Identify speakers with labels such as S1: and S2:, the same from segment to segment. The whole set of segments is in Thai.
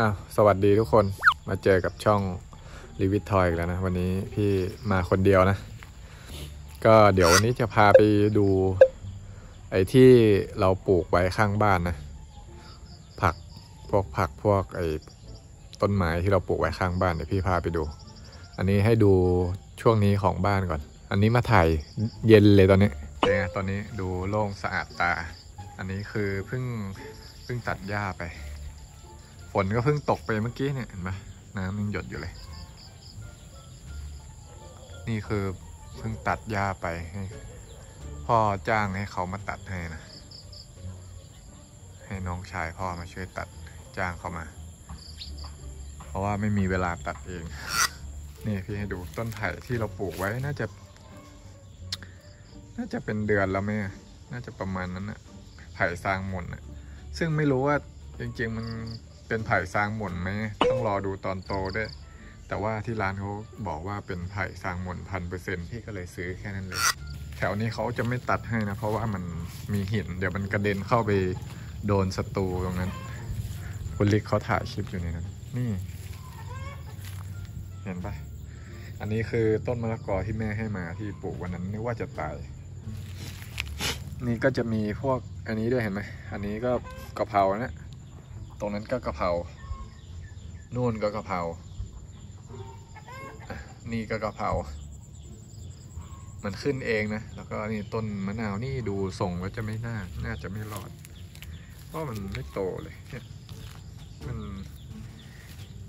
S1: อ้าวสวัสดีทุกคนมาเจอกับช่องรีวิททอยอีกแล้วนะ วันนี้พี่มาคนเดียวนะ ก็เดี๋ยววันนี้จะพาไปดู ไอ้ที่เราปลูกไว้ข้างบ้านนะ ผักพวกผักพวกไอ้ต้นไม้ที่เราปลูกไว้ข้างบ้านเดี๋ยวพี่พาไปดู อันนี้ให้ดูช่วงนี้ของบ้านก่อน อันนี้มาถ่ายเย็นเลยตอนนี้เป็นไงตอนนี้ดูโล่งสะอาดตา อันนี้คือเพิ่งเพิ่งตัดหญ้าไป ฝนก็เพิ่งตกไปเมื่อกี้เนี่ยเห็นปะน้ำยังหยดอยู่เลย นี่คือเพิ่งตัดหญ้าไปให้พ่อจ้างให้เขามาตัดให้นะ ให้น้องชายพ่อมาช่วยตัดจ้างเขามา เพราะว่าไม่มีเวลาตัดเอง นี่พี่ให้ดูต้นไผ่ที่เราปลูกไว้น่าจะ น่าจะเป็นเดือนแล้วไหมน่าจะประมาณนั้นอะไผ่ซางม่นะซึ่งไม่รู้ว่าจริงๆมัน เป็นไผ่ซางหม่นไหมต้องรอดูตอนโตด้วย แต่ว่าที่ร้านเขาบอกว่าเป็นไผ่ซางหม่นพันเปอร์เซ็นพี่ก็เลยซื้อแค่นั้นเลย แถวนี้เขาจะไม่ตัดให้นะ เพราะว่ามันมีหิน เดี๋ยวมันกระเด็นเข้าไปโดนศัตรูตรงนั้น คุณลิกเขาถ่ายคลิปอยู่ในนั้น นี่ เห็นปะอันนี้คือต้นมะละกอที่แม่ให้มาที่ปลูกวันนั้นนึกว่าจะตาย นี่ก็จะมีพวกอันนี้ด้วยเห็นไหมอันนี้ก็กะเพรานะ ตรงนั้นก็กะเพรานู่นก็กะเพรานี่ก็กะเพรามันขึ้นเองนะ แล้วก็นี่ต้นมะนาวนี่ดูส่งแล้วจะไม่น่า น่าจะไม่รอด เพราะมันไม่โตเลย มัน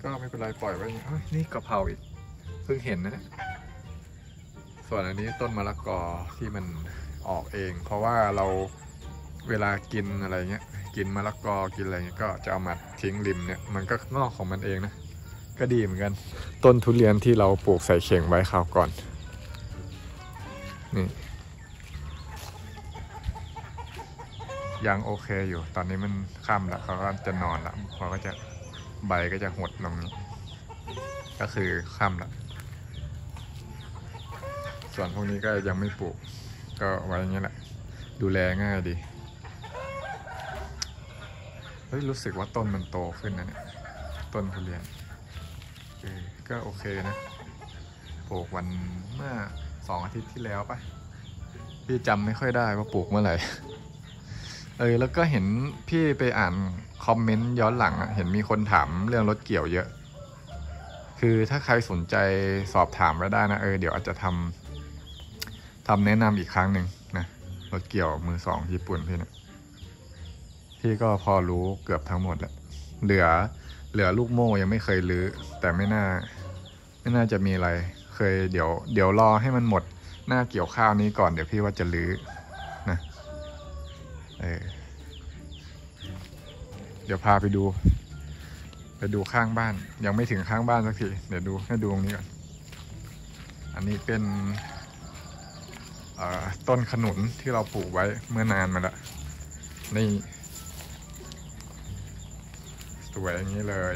S1: ก็ไม่เป็นไรปล่อยไว้นี่กะเพราอีก เพิ่งเห็นนะ ส่วนอันนี้ต้นมะละกอที่มันออกเอง เพราะว่าเรา เวลากินอะไรเงี้ยกินมะละกอกินอะไรเงี้ยก็จะเอามาทิ้งริมเนี่ยมันก็งอกของมันเองนะก็ดีเหมือนกัน ต้นทุเรียนที่เราปลูกใส่เข่งไว้คราวก่อนนี่ยังโอเคอยู่ ตอนนี้มันค่ำแล้วเขาก็จะนอนล้วเขาก็จะใบก็จะหดลงนี้ก็คือค่ำแล้วส่วนพวกนี้ก็ยังไม่ปลูก ก็ไว้อย่างนี้แหละ ดูแลง่ายดี เฮ้ยรู้สึกว่าต้นมันโตขึ้นนะเนี่ยต้นทุเรียนก็โอเคนะปลูกวันเมื่อสองอาทิตย์ที่แล้วปะพี่จำไม่ค่อยได้ว่าปลูกเมื่อไหร่เออแล้วก็เห็นพี่ไปอ่านคอมเมนต์ย้อนหลังเห็นมีคนถามเรื่องรถเกี่ยวเยอะ คือถ้าใครสนใจสอบถามไว้ได้นะเออเดี๋ยวอาจจะทำทำแนะนำอีกครั้งหนึ่งนะรถเกี่ยวมือสองญี่ปุ่นพี่เนะี่ย พี่ก็พอรู้เกือบทั้งหมดแหละเหลือเหลือลูกโม่ยังไม่เคยรื้อแต่ไม่น่า ไม่น่าจะมีอะไร เคยเดี๋ยวเดี๋ยวรอให้มันหมด หน้าเกี่ยวข้าวนี้ก่อนเดี๋ยวพี่ว่าจะรื้อนะเออเดี๋ยวพาไปดู ไปดูข้างบ้าน ยังไม่ถึงข้างบ้านสักทีเดี๋ยวดูให้ดูตรงนี้ก่อน อันนี้เป็นต้นขนุนที่เราปลูกไว้เมื่อนานมาแล้วนี่ วยอย่างนี้เลย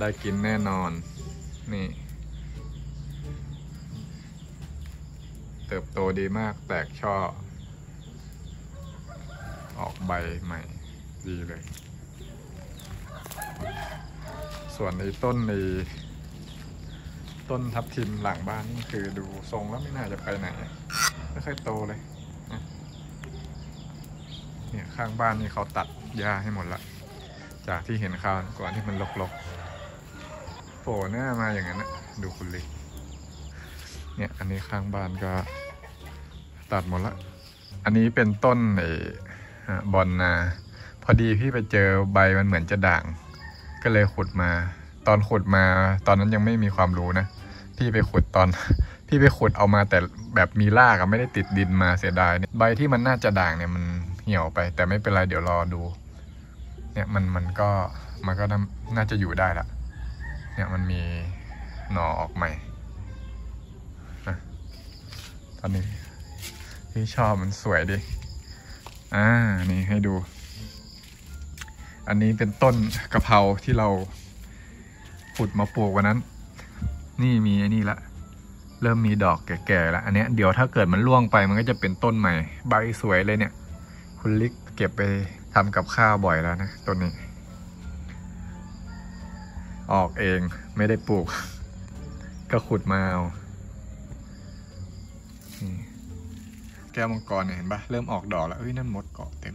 S1: ได้กินแน่นอน นี่ เติบโตดีมากแตกช่อ ออกใบใหม่ดีเลย ส่วนในต้นในต้นทับทิมหลังบ้านนี่คือดูทรงแล้วไม่น่าจะไปไหนไม่ค่อยโตเลยนะเนี่ยข้างบ้านนี่เขาตัดหญ้าให้หมดละ จากที่เห็นข้าวก่อนที่มันลกๆโผล่หน้ามาอย่างนั้นนะดูคุณลิกเนี่ย อันนี้ข้างบ้านก็ตัดหมดละ อันนี้เป็นต้นไอ้บอลนา พอดีพี่ไปเจอใบมันเหมือนจะด่าง ก็เลยขุดมา ตอนขุดมา ตอนนั้นยังไม่มีความรู้นะ พี่ไปขุดตอน พี่ไปขุดเอามาแต่แบบมีรากอะไม่ได้ติดดินมาเสียดาย ใบที่มันน่าจะด่างเนี่ยมันเหี่ยวไป แต่ไม่เป็นไรเดี๋ยวรอดู เนี่ยมันมันก็มันก็น่าจะอยู่ได้ละเนี่ยมันมีหน่อออกใหม่นะตอนนี้พี่ชอบมันสวยดิอ่านี่ให้ดู อันนี้เป็นต้นกะเพราที่เราขุดมาปลูกวันนั้น นี่มีไอ้นี่ละ เริ่มมีดอกแก่ๆแล้ว อันเนี้ยเดี๋ยวถ้าเกิดมันร่วงไปมันก็จะเป็นต้นใหม่ ใบสวยเลยเนี่ย คุณลิกเก็บไป ทำกับข้าวบ่อยแล้วนะต้นนี้ ออกเองไม่ได้ปลูก ก็ขุดมาเอาแก้วมังกรเนี่ยเห็นปะเริ่มออกดอกแล้วเอ้ยนั่นมดเกาะเต็ม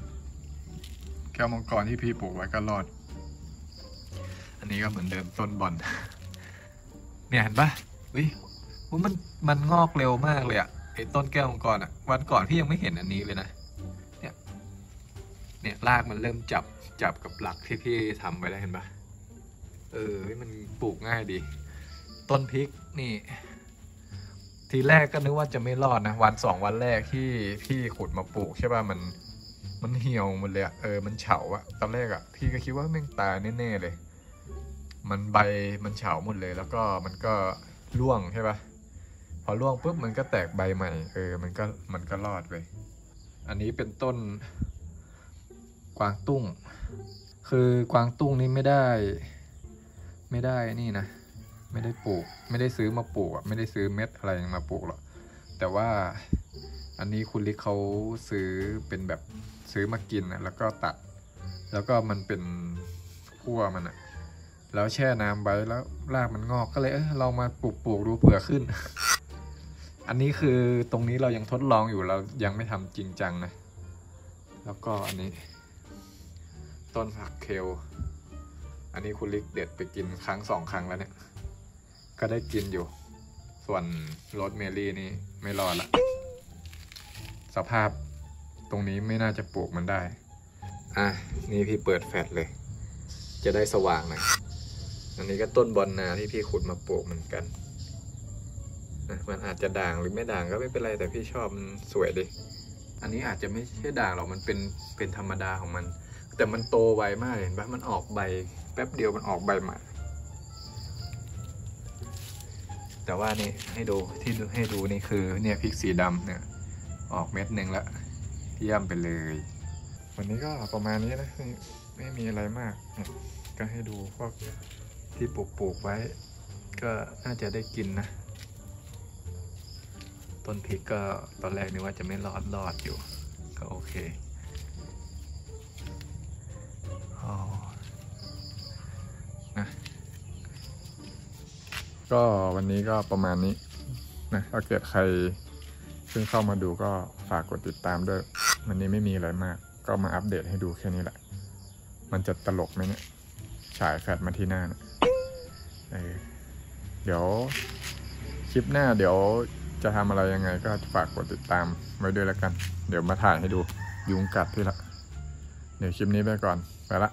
S1: แก้วมังกรที่พี่ปลูกไว้ก็รอด อันนี้ก็เหมือนเดิมต้นบอลเนี่ยเห็นปะวิมันมันงอกเร็วมากเลยอะไอ้ต้นแก้วมังกรอะวันก่อนพี่ยังไม่เห็นอันนี้เลยนะ เนี่ยรากมันเริ่มจับจับกับหลักที่พี่ทำไว้แล้วเห็นปะเออมันปลูกง่ายดี ต้นพริกนี่ ทีแรกก็นึกว่าจะไม่รอดนะวันสองวันแรกที่พี่ขุดมาปลูกใช่ป่ะมัน มันเหี่ยวหมดเลยเออมันเฉาอะตอนแรกอะพี่ก็คิดว่าแม่งตายแน่ๆเลย มันใบมันเฉาหมดเลย แล้วก็มันก็ร่วงใช่ป่ะพอร่วงปุ๊บมันก็แตกใบใหม่ เออ มันก็มันก็รอดไปอันนี้เป็นต้น กวางตุ้ง คือกวางตุ้งนี่ไม่ได้ ไม่ได้นี่นะ ไม่ได้ปลูก ไม่ได้ซื้อมาปลูกอะไม่ได้ซื้อเม็ดอะไรมาปลูกหรอกแต่ว่าอันนี้คุณลิกเขาซื้อเป็นแบบซื้อมากินนะแล้วก็ตัด แล้วก็มันเป็นขั้วมันอะแล้วแช่น้ำไว้แล้วรากมันงอกก็เลยเออลองมาปลูกปลูกดูเผื่อขึ้น อันนี้คือตรงนี้เรายังทดลองอยู่เรายังไม่ทำจริงจังนะ แล้วก็อันนี้ ต้นผักเคล อันนี้คุณลิกเด็ดไปกินครั้งสองครั้งแล้วเนี่ย ก็ได้กินอยู่ ส่วนโรสแมรี่นี่ไม่รอดละ สภาพตรงนี้ไม่น่าจะปลูกมันได้ อะ นี่พี่เปิดแฟลชเลย จะได้สว่างหน่อย อันนี้ก็ต้นบอนนาที่พี่ขุดมาปลูกเหมือนกัน มันอาจจะด่างหรือไม่ด่างก็ไม่เป็นไรแต่พี่ชอบมันสวยดิ อันนี้อาจจะไม่ใช่ด่างหรอกมันเป็นเป็นธรรมดาของมัน แต่มันโตไวมากเห็นปะมันออกใบ แป๊บเดียวมันออกใบใหม่แต่ว่านี่ให้ดูที่ดูให้ดูนี่คือเนี่ยพริกสีดำเนี่ยออกเม็ดหนึ่งละเยี่ยมไปเลย วันนี้ก็ประมาณนี้นะไม่ไม่มีอะไรมากเนี่ยก็ให้ดูพวกที่ปลูกปลูกไว้ ก็น่าจะได้กินนะ ต้นพริกก็ตอนแรกนึกว่าจะไม่รอดรอดอยู่ ก็โอเค นะ ก็วันนี้ก็ประมาณนี้นะถ้าเกิดใครเพิ่งเข้ามาดูก็ฝากกดติดตามด้วย วันนี้ไม่มีอะไรมาก ก็มาอัปเดตให้ดูแค่นี้แหละ มันจะตลกไหมเนี่ย ฉายแฟลชมาที่หน้านะเเดี๋ยวคลิปหน้าเดี๋ยวจะทำอะไรยังไงก็ฝากกดติดตามไว้ด้วยแล้วกัน เดี๋ยวมาถ่ายให้ดูยุงกัดที่ละ เดี๋ยวคลิปนี้ไปก่อน ไปละ